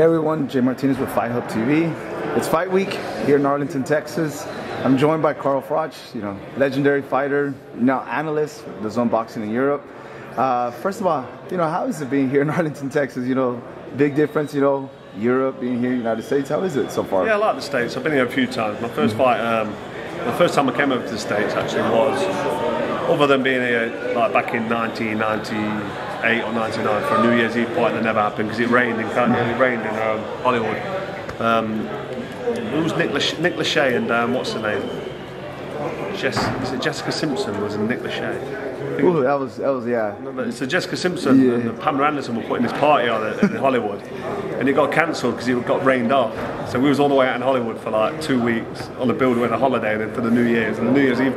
Hey everyone, Jay Martinez with Fight Hub TV. It's fight week here in Arlington, Texas. I'm joined by Carl Froch, you know, legendary fighter, now analyst, DAZN Boxing in Europe. Uh, first of all, you know, how is it being here in Arlington, Texas? You know, big difference, you know, Europe being here, in the United States. How is it so far? Yeah, I like the States. I've been here a few times. My 1st fight, um, the first time I came over to the States actually was, other than being here like back in 1998 or 99 for a New Year's Eve party that never happened because it rained in it rained in um, Hollywood. Um, it was Nick, Lash- Nick Lachey and um, what's her name? Jess, is it Jessica Simpson was in Nick Lachey. Ooh, that was that was yeah. So Jessica Simpson Yeah. and Pamela Anderson were putting this party on in Hollywood, and it got cancelled because it got rained off. So we was all the way out in Hollywood for like two weeks on the build with a holiday, and then for the New Year's, and the New Year's Eve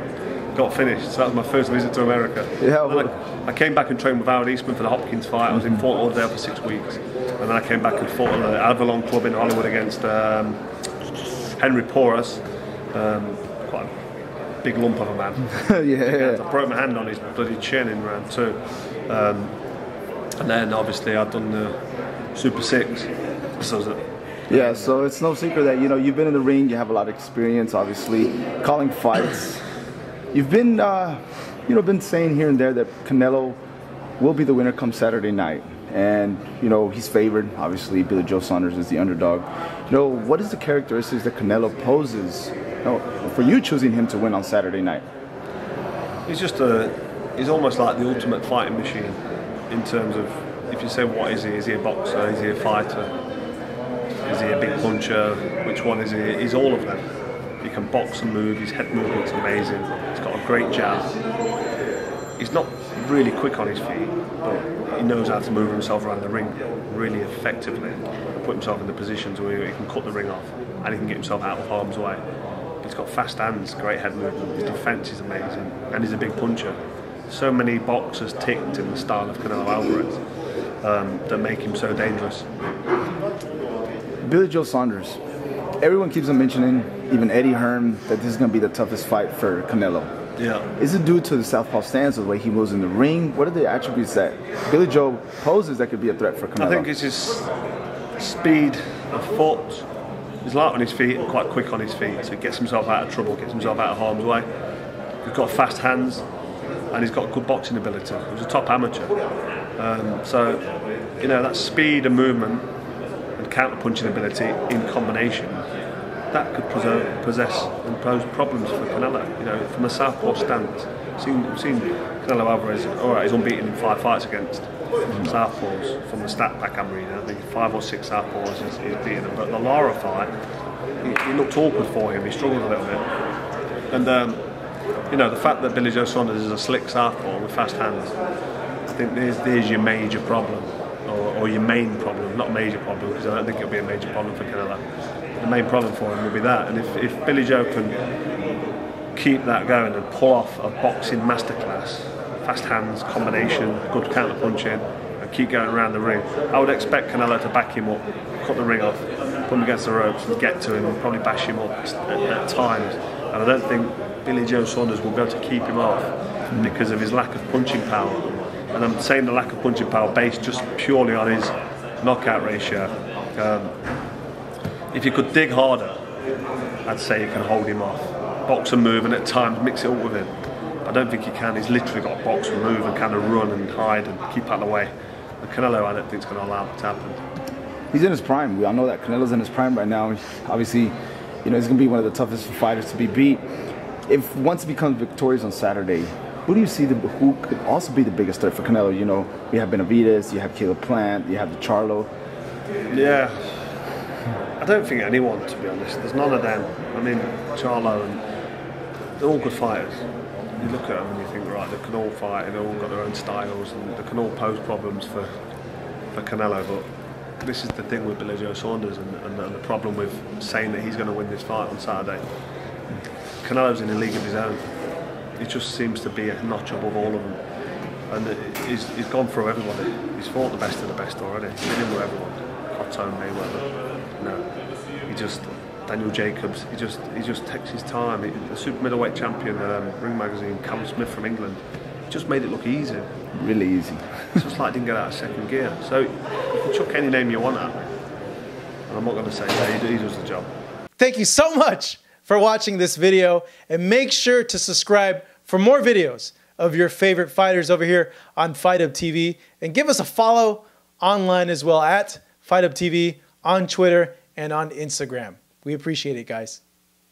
got finished. So that was my first visit to America. Yeah, And I, I came back and trained with Howard Eastman for the Hopkins fight. I was in Fort Lauderdale for six weeks, and then I came back and fought at the Avalon Club in Hollywood against um, Henry Porras. Um, quite a big lump of a man. yeah. I broke my hand on his bloody chin in round two. Um, and then obviously I'd done the Super Six. So Yeah, so it's no secret that you know you've been in the ring, you have a lot of experience, obviously calling fights. You've been, uh, you know, been saying here and there that Canelo will be the winner come Saturday night, and you know he's favored. Obviously, Billy Joe Saunders is the underdog. You know, what is the characteristics that Canelo poses? You know, for you choosing him to win on Saturday night? he's just a he's almost like the ultimate fighting machine in terms of if you say what is he? Is he a boxer? Is he a fighter? Is he a big puncher? Which one is he? He's all of them. He can box and move. His head movement's amazing. He's got a great jab. He's not really quick on his feet, but he knows how to move himself around the ring really effectively. Put himself in the positions where he can cut the ring off and he can get himself out of harm's way. He's got fast hands, great head movement. His defence is amazing, and he's a big puncher. So many boxers ticked in the style of Canelo Alvarez um, that make him so dangerous. Billy Joe Saunders. Everyone keeps on mentioning, even Eddie Hearn, that this is going to be the toughest fight for Canelo. Yeah. Is it due to the southpaw stance, or the way he moves in the ring? What are the attributes that Billy Joe poses that could be a threat for Canelo? I think it's his speed of foot. He's light on his feet and quite quick on his feet, so he gets himself out of trouble, gets himself out of harm's way. He's got fast hands and he's got good boxing ability. He was a top amateur. Um, so, you know, that speed and movement and counter punching ability in combination, that could possess, possess and pose problems for Canelo. You know, from a southpaw stance. Seen, seen Canelo Alvarez, all right, he's unbeaten in five fights against southpaws from the stat pack I'm reading. I think five or six southpaws he's, he's beaten them. But the Lara fight, he, he looked awkward for him. He struggled a little bit. And um, you know, the fact that Billy Joe Saunders is a slick southpaw with fast hands, I think there's, there's your major problem, or, or your main problem. Not a major problem, because I don't think it'll be a major problem for Canelo. The main problem for him will be that. And if, if Billy Joe can keep that going and pull off a boxing masterclass, fast hands, combination, good counter punching, and keep going around the ring, I would expect Canelo to back him up, cut the ring off, put him against the ropes, and get to him, and probably bash him up at, at times. And I don't think Billy Joe Saunders will be able to keep him off because of his lack of punching power. And I'm saying the lack of punching power based just purely on his knockout ratio. Um, if you could dig harder, I'd say you can hold him off. Box and move, and at times mix it up with him. I don't think he can. He's literally got box and move and kind of run and hide and keep out of the way. And Canelo, I don't think is going to allow it to happen. he's in his prime. We all know that Canelo's in his prime right now. Obviously, you know he's going to be one of the toughest fighters to be beat. If once he becomes victorious on Saturday, who do you see the, who could also be the biggest threat for Canelo? You know, you have Benavidez, you have Caleb Plant, you have the Charlo. Yeah. I don't think anyone, to be honest. There's none of them. I mean, Charlo and they're all good fighters. You look at them and you think, right, they can all fight and they've all got their own styles and they can all pose problems for for Canelo. But this is the thing with Billy Saunders and, and, and the problem with saying that he's going to win this fight on Saturday. Canelo's in a league of his own. He just seems to be a notch above all of them. And he's, he's gone through everybody. He's fought the best of the best already. He's been in with everyone. Cotto, Mayweather. No, he just Daniel Jacobs. He just he just takes his time. He, the super middleweight champion, um, Ring Magazine, Callum Smith from England, just made it look easy. Really easy. It's just like didn't get out of second gear. So you can chuck any name you want at me. And I'm not going to say that, he, he does the job. Thank you so much for watching this video and make sure to subscribe for more videos of your favorite fighters over here on Fight Hub TV and give us a follow online as well at Fight Hub TV on Twitter and on Instagram. We appreciate it, guys.